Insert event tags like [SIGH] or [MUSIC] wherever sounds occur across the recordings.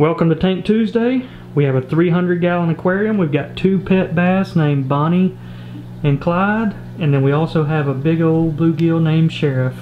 Welcome to Tank Tuesday. We have a 300 gallon aquarium. We've got two pet bass named Bonnie and Clyde. And then we also have a big old bluegill named Sheriff.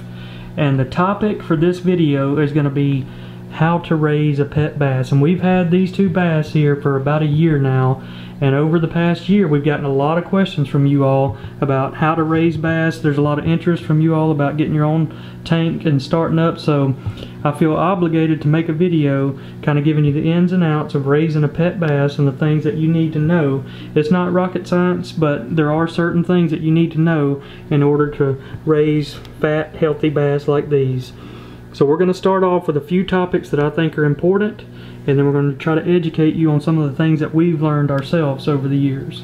And the topic for this video is going to be how to raise a pet bass. And we've had these two bass here for about a year now. And over the past year, we've gotten a lot of questions from you all about how to raise bass. There's a lot of interest from you all about getting your own tank and starting up. So I feel obligated to make a video kind of giving you the ins and outs of raising a pet bass and the things that you need to know. It's not rocket science, but there are certain things that you need to know in order to raise fat, healthy bass like these. So we're going to start off with a few topics that I think are important and then we're going to try to educate you on some of the things that we've learned ourselves over the years.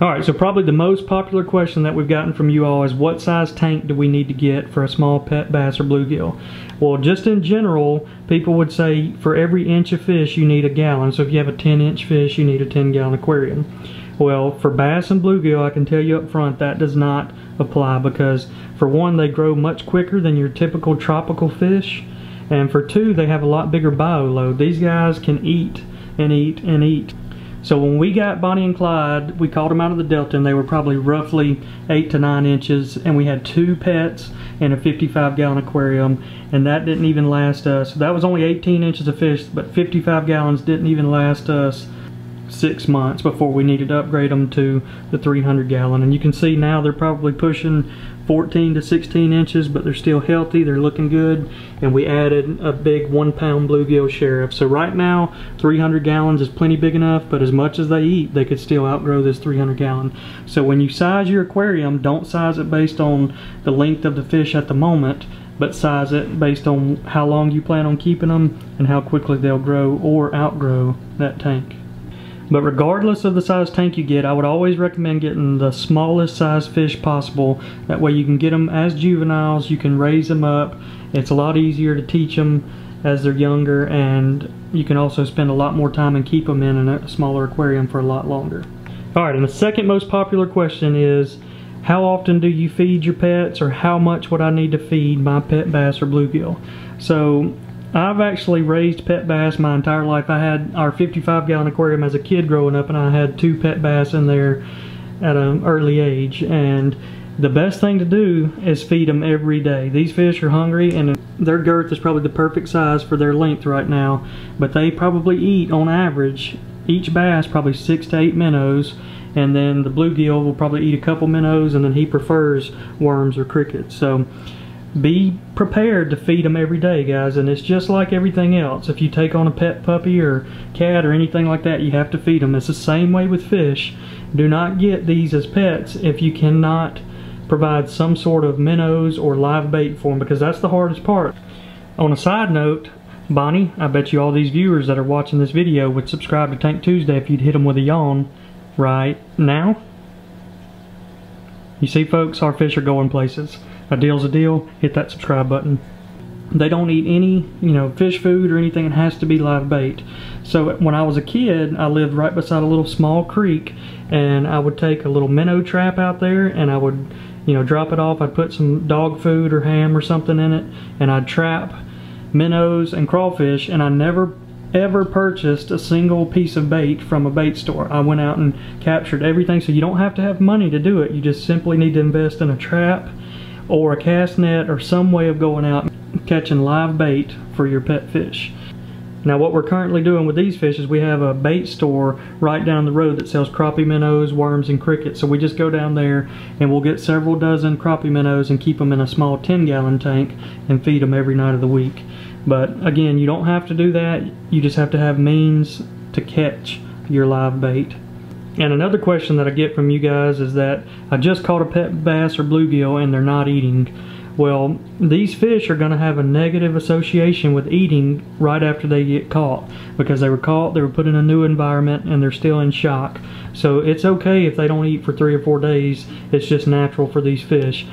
Alright, so probably the most popular question that we've gotten from you all is what size tank do we need to get for a small pet bass or bluegill? Well, just in general, people would say for every inch of fish you need a gallon. So if you have a 10 inch fish, you need a 10 gallon aquarium. Well, for bass and bluegill, I can tell you up front that does not apply because for one, they grow much quicker than your typical tropical fish. And for two, they have a lot bigger bio load. These guys can eat and eat and eat. So when we got Bonnie and Clyde, we called them out of the Delta and they were probably roughly eight to nine inches and we had two pets in a 55 gallon aquarium and that didn't even last us. That was only 18 inches of fish, but 55 gallons didn't even last us six months before we needed to upgrade them to the 300 gallon. And you can see now they're probably pushing 14 to 16 inches, but they're still healthy, they're looking good. And we added a big one pound bluegill sheriff. So right now, 300 gallons is plenty big enough, but as much as they eat, they could still outgrow this 300 gallon. So when you size your aquarium, don't size it based on the length of the fish at the moment, but size it based on how long you plan on keeping them and how quickly they'll grow or outgrow that tank. But regardless of the size tank you get, I would always recommend getting the smallest size fish possible. That way you can get them as juveniles, you can raise them up. It's a lot easier to teach them as they're younger and you can also spend a lot more time and keep them in a smaller aquarium for a lot longer. Alright, and the second most popular question is, how often do you feed your pets or how much would I need to feed my pet bass or bluegill? So I've actually raised pet bass my entire life. I had our 55 gallon aquarium as a kid growing up and I had two pet bass in there at an early age and the best thing to do is feed them every day. These fish are hungry and their girth is probably the perfect size for their length right now but they probably eat on average each bass probably six to eight minnows and then the bluegill will probably eat a couple minnows and then he prefers worms or crickets. So be prepared to feed them every day guys and it's just like everything else. If you take on a pet puppy or cat or anything like that you have to feed them it's the same way with fish. Do not get these as pets if you cannot provide some sort of minnows or live bait for them because that's the hardest part. On a side note Bonnie I bet you all these viewers that are watching this video would subscribe to Tank Tuesday if you'd hit them with a yawn right now. You see folks our fish are going places a deal's a deal, hit that subscribe button. They don't eat any, you know, fish food or anything. It has to be live bait. So when I was a kid, I lived right beside a little small creek and I would take a little minnow trap out there and I would, you know, drop it off. I'd put some dog food or ham or something in it and I'd trap minnows and crawfish and I never ever purchased a single piece of bait from a bait store. I went out and captured everything so you don't have to have money to do it. You just simply need to invest in a trap or a cast net or some way of going out catching live bait for your pet fish. Now what we're currently doing with these fish is we have a bait store right down the road that sells crappie minnows, worms, and crickets. So we just go down there and we'll get several dozen crappie minnows and keep them in a small 10 gallon tank and feed them every night of the week. But again, you don't have to do that. You just have to have means to catch your live bait. And another question that I get from you guys is that I just caught a pet bass or bluegill and they're not eating. Well, these fish are going to have a negative association with eating right after they get caught because they were caught, they were put in a new environment, and they're still in shock. So it's okay if they don't eat for three or four days. It's just natural for these fish.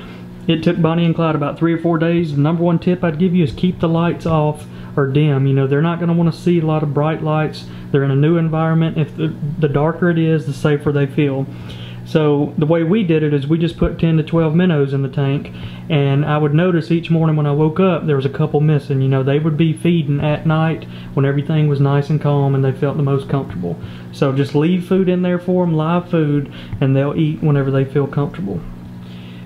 It took Bonnie and Clyde about three or four days. The number one tip I'd give you is keep the lights off or dim. You know, they're not going to want to see a lot of bright lights. They're in a new environment. If the, the darker it is, the safer they feel. So the way we did it is we just put 10 to 12 minnows in the tank and I would notice each morning when I woke up there was a couple missing. You know, they would be feeding at night when everything was nice and calm and they felt the most comfortable. So just leave food in there for them, live food, and they'll eat whenever they feel comfortable.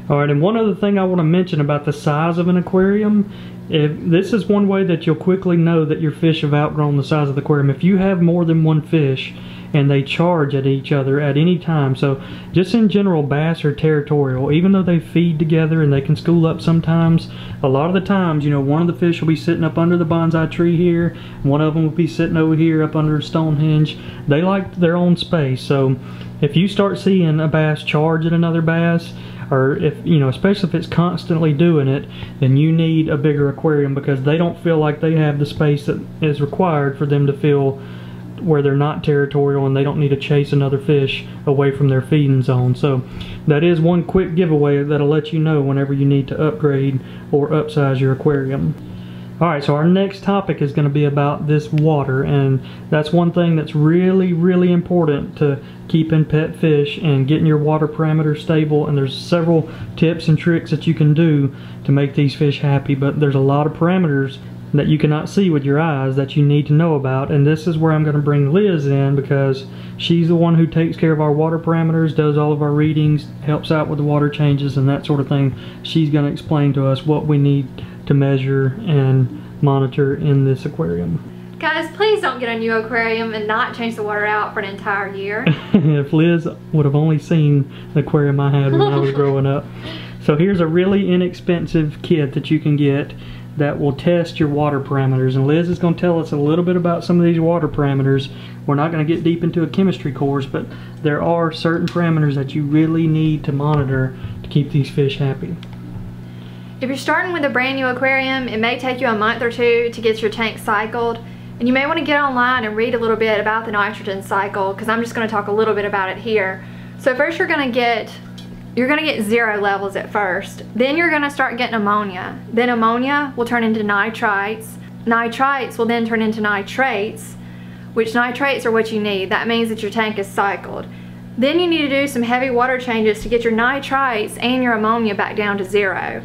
All right, and one other thing I want to mention about the size of an aquarium, if this is one way that you'll quickly know that your fish have outgrown the size of the aquarium. If you have more than one fish, and they charge at each other at any time. So just in general, bass are territorial. Even though they feed together and they can school up sometimes, a lot of the times, you know, one of the fish will be sitting up under the bonsai tree here, one of them will be sitting over here up under Stonehenge. They like their own space. So if you start seeing a bass charge at another bass, or if you know especially if it's constantly doing it then you need a bigger aquarium because they don't feel like they have the space that is required for them to feel where they're not territorial and they don't need to chase another fish away from their feeding zone. So that is one quick giveaway that'll let you know whenever you need to upgrade or upsize your aquarium. Alright, so our next topic is going to be about this water, and that's one thing that's really, really important to keeping pet fish and getting your water parameters stable. And there's several tips and tricks that you can do to make these fish happy, but there's a lot of parameters that you cannot see with your eyes that you need to know about and this is where I'm going to bring Liz in because she's the one who takes care of our water parameters does all of our readings helps out with the water changes and that sort of thing she's going to explain to us what we need to measure and monitor in this aquarium guys please don't get a new aquarium and not change the water out for an entire year [LAUGHS] if Liz would have only seen the aquarium I had when I was growing up [LAUGHS] so here's a really inexpensive kit that you can get that will test your water parameters. And Liz is going to tell us a little bit about some of these water parameters. We're not going to get deep into a chemistry course, but there are certain parameters that you really need to monitor to keep these fish happy. If you're starting with a brand new aquarium, it may take you a month or two to get your tank cycled. And you may want to get online and read a little bit about the nitrogen cycle because I'm just going to talk a little bit about it here. So first you're going to get you're gonna get zero levels at first. Then you're gonna start getting ammonia. Then ammonia will turn into nitrites. Nitrites will then turn into nitrates, which nitrates are what you need. That means that your tank is cycled. Then you need to do some heavy water changes to get your nitrites and your ammonia back down to zero.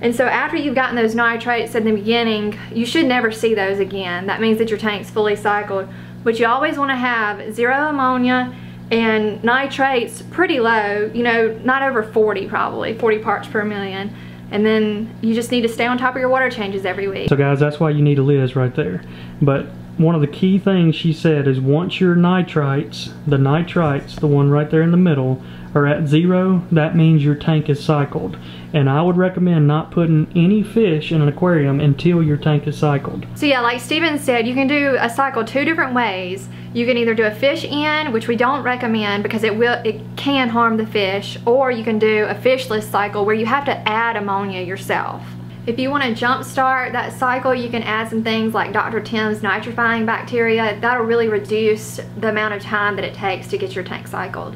And so after you've gotten those nitrates in the beginning, you should never see those again. That means that your tank's fully cycled. But you always wanna have zero ammonia and nitrates pretty low, you know, not over 40 probably, 40 parts per million. And then you just need to stay on top of your water changes every week. So guys, that's why you need a Liz right there. But one of the key things she said is once your nitrites, the nitrites, the one right there in the middle, are at zero, that means your tank is cycled. And I would recommend not putting any fish in an aquarium until your tank is cycled. So yeah, like Steven said, you can do a cycle two different ways. You can either do a fish in, which we don't recommend because it will it can harm the fish, or you can do a fishless cycle where you have to add ammonia yourself. If you want to jumpstart that cycle, you can add some things like Dr. Tim's nitrifying bacteria. That'll really reduce the amount of time that it takes to get your tank cycled.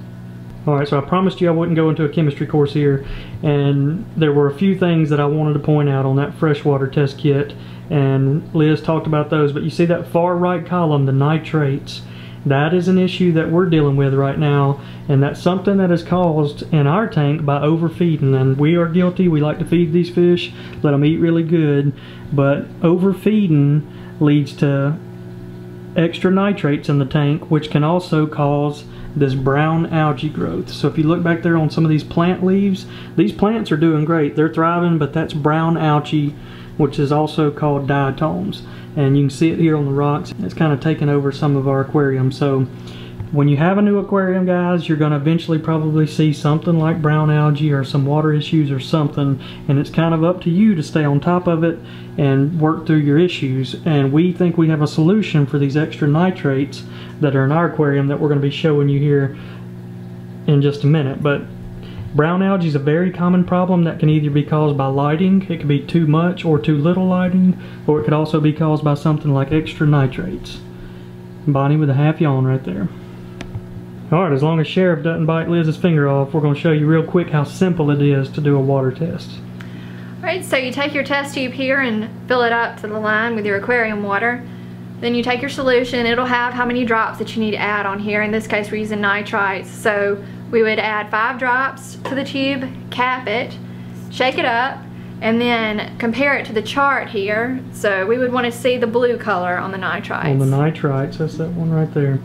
Alright, so I promised you I wouldn't go into a chemistry course here, and there were a few things that I wanted to point out on that freshwater test kit, and Liz talked about those, but you see that far right column, the nitrates, that is an issue that we're dealing with right now, and that's something that is caused in our tank by overfeeding, and we are guilty, we like to feed these fish, let them eat really good, but overfeeding leads to extra nitrates in the tank, which can also cause this brown algae growth. So if you look back there on some of these plant leaves, these plants are doing great. They're thriving, but that's brown algae, which is also called diatoms. And you can see it here on the rocks. It's kind of taken over some of our aquarium. So when you have a new aquarium, guys, you're going to eventually probably see something like brown algae or some water issues or something, and it's kind of up to you to stay on top of it and work through your issues. And we think we have a solution for these extra nitrates that are in our aquarium that we're going to be showing you here in just a minute. But brown algae is a very common problem that can either be caused by lighting, it could be too much or too little lighting, or it could also be caused by something like extra nitrates. Bonnie with a half yawn right there. Alright, as long as Sheriff doesn't bite Liz's finger off, we're going to show you real quick how simple it is to do a water test. Alright, so you take your test tube here and fill it up to the line with your aquarium water. Then you take your solution, it'll have how many drops that you need to add on here. In this case, we're using nitrites. So we would add five drops to the tube, cap it, shake it up, and then compare it to the chart here. So we would want to see the blue color on the nitrites. On the nitrites, that's that one right there.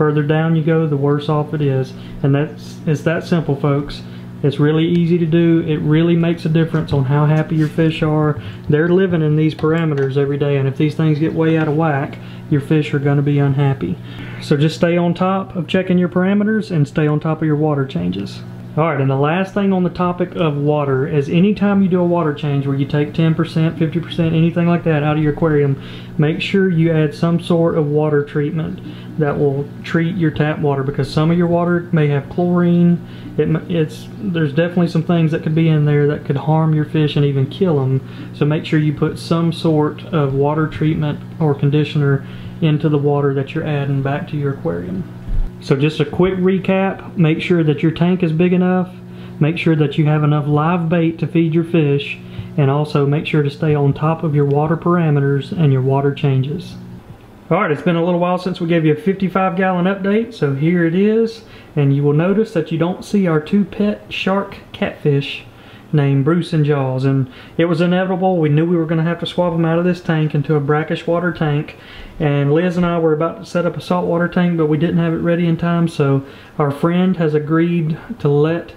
Further down you go, the worse off it is. And that's it's that simple, folks. It's really easy to do. It really makes a difference on how happy your fish are. They're living in these parameters every day, and if these things get way out of whack, your fish are going to be unhappy. So just stay on top of checking your parameters and stay on top of your water changes. Alright, and the last thing on the topic of water is anytime you do a water change where you take 10%, 50%, anything like that out of your aquarium, make sure you add some sort of water treatment that will treat your tap water because some of your water may have chlorine. It, it's There's definitely some things that could be in there that could harm your fish and even kill them. So make sure you put some sort of water treatment or conditioner into the water that you're adding back to your aquarium. So just a quick recap, make sure that your tank is big enough, make sure that you have enough live bait to feed your fish, and also make sure to stay on top of your water parameters and your water changes. Alright, it's been a little while since we gave you a 55 gallon update, so here it is. And you will notice that you don't see our two pet shark catfish named Bruce and Jaws. And it was inevitable. We knew we were going to have to swap them out of this tank into a brackish water tank. And Liz and I were about to set up a saltwater tank, but we didn't have it ready in time. So our friend has agreed to let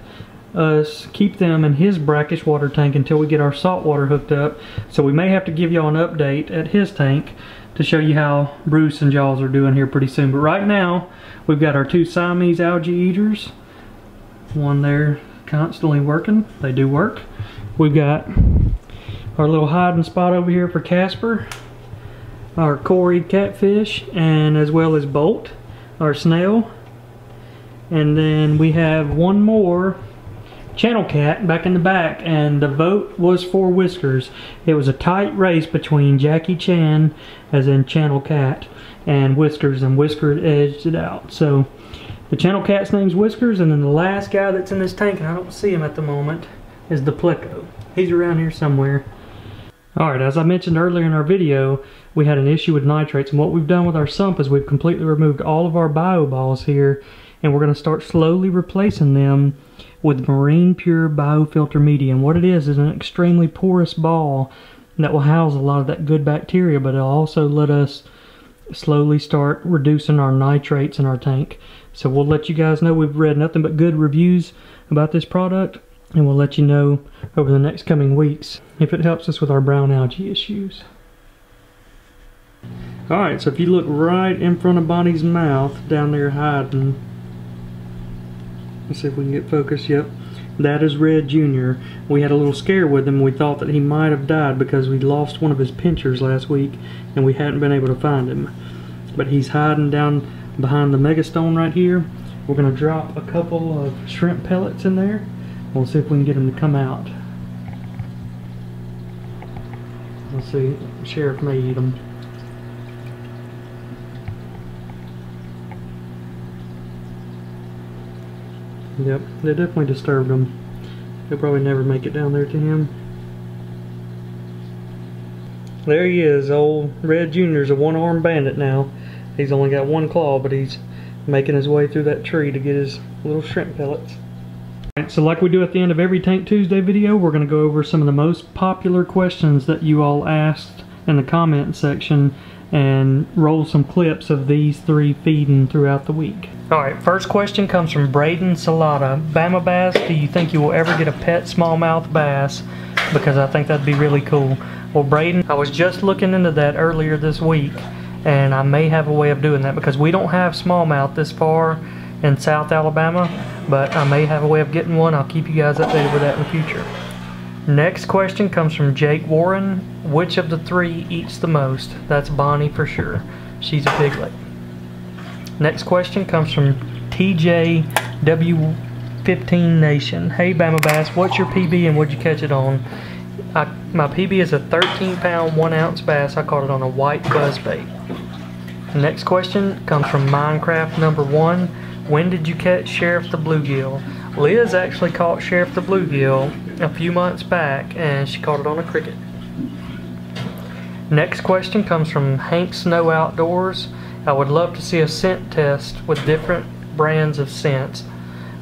us keep them in his brackish water tank until we get our saltwater hooked up. So we may have to give y'all an update at his tank to show you how Bruce and Jaws are doing here pretty soon. But right now, we've got our two Siamese algae eaters. One there constantly working. They do work. We've got our little hiding spot over here for Casper, our Cory catfish, and as well as Bolt, our snail. And then we have one more channel cat back in the back and the vote was for Whiskers. It was a tight race between Jackie Chan as in channel cat and Whiskers and Whiskers edged it out. So the channel cat's name's Whiskers, and then the last guy that's in this tank, and I don't see him at the moment, is the Pleco. He's around here somewhere. Alright, as I mentioned earlier in our video, we had an issue with nitrates, and what we've done with our sump is we've completely removed all of our bio balls here, and we're going to start slowly replacing them with Marine Pure Biofilter Media. And what it is is an extremely porous ball that will house a lot of that good bacteria, but it'll also let us slowly start reducing our nitrates in our tank. So we'll let you guys know we've read nothing but good reviews about this product and we'll let you know over the next coming weeks if it helps us with our brown algae issues. Alright, so if you look right in front of Bonnie's mouth down there hiding, let's see if we can get focus, yep. That is Red Jr. We had a little scare with him. We thought that he might have died because we lost one of his pinchers last week and we hadn't been able to find him. But he's hiding down behind the megastone right here. We're going to drop a couple of shrimp pellets in there. We'll see if we can get them to come out. Let's see, Sheriff may eat them. Yep, they definitely disturbed him. He'll probably never make it down there to him. There he is, old Red Junior's a one-armed bandit now. He's only got one claw, but he's making his way through that tree to get his little shrimp pellets. Alright, so like we do at the end of every Tank Tuesday video, we're going to go over some of the most popular questions that you all asked in the comment section and roll some clips of these three feeding throughout the week. Alright, first question comes from Braden Salata. Bama Bass, do you think you will ever get a pet smallmouth bass? Because I think that'd be really cool. Well, Braden, I was just looking into that earlier this week and I may have a way of doing that because we don't have smallmouth this far in South Alabama, but I may have a way of getting one. I'll keep you guys updated with that in the future. Next question comes from Jake Warren. Which of the three eats the most? That's Bonnie for sure. She's a piglet. Next question comes from TJW15 Nation. Hey Bama Bass, what's your PB and what'd you catch it on? My PB is a 13 pound, 1 ounce bass. I caught it on a white buzzbait. Next question comes from Minecraft number one. When did you catch Sheriff the Bluegill? Liz actually caught Sheriff the Bluegill a few months back and she caught it on a cricket. Next question comes from Hank Snow Outdoors. I would love to see a scent test with different brands of scents.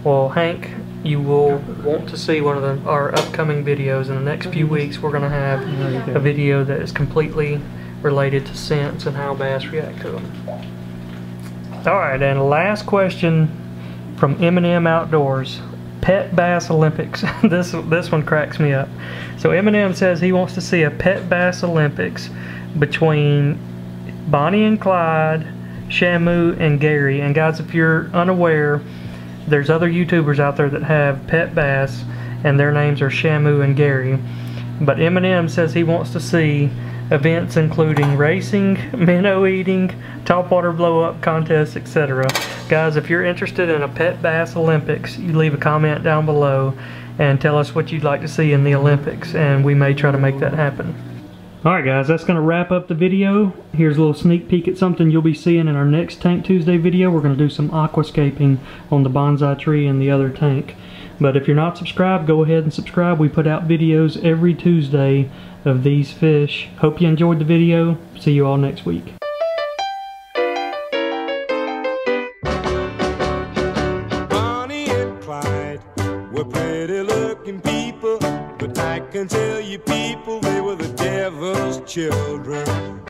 Well, Hank, you will want to see one of the, our upcoming videos. In the next few weeks, we're going to have a video that is completely related to scents and how bass react to them. All right, and last question from Eminem Outdoors. Pet Bass Olympics. [LAUGHS] this this one cracks me up. So Eminem says he wants to see a Pet Bass Olympics between Bonnie and Clyde, Shamu and Gary. And guys, if you're unaware, there's other YouTubers out there that have pet bass, and their names are Shamu and Gary. But Eminem says he wants to see events including racing, [LAUGHS] minnow eating, topwater blow up contests, etc. Guys, if you're interested in a Pet Bass Olympics, you leave a comment down below and tell us what you'd like to see in the Olympics, and we may try to make that happen. Alright guys, that's going to wrap up the video. Here's a little sneak peek at something you'll be seeing in our next Tank Tuesday video. We're going to do some aquascaping on the bonsai tree and the other tank. But if you're not subscribed, go ahead and subscribe. We put out videos every Tuesday of these fish. Hope you enjoyed the video. See you all next week. People,